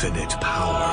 Infinite power.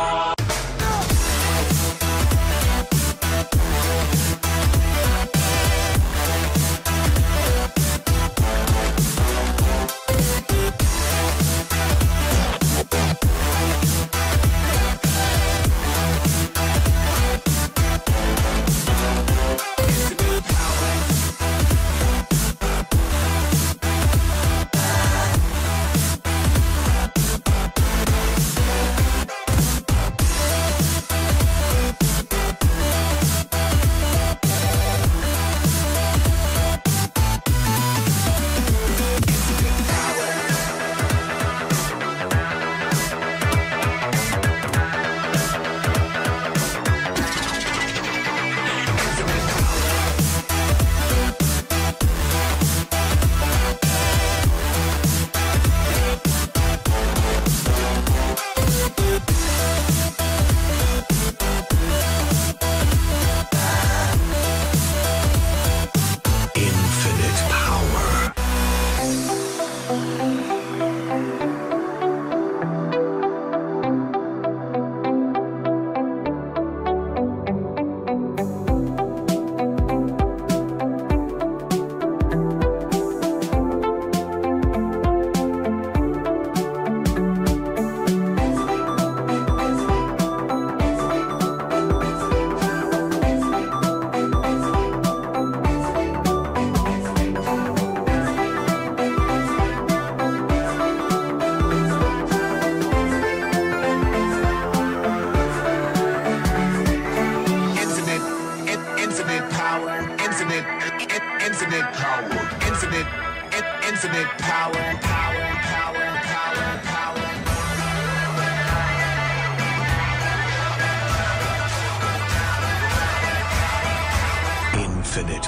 infinite power, infinite, in, infinite power, power, power. Infinite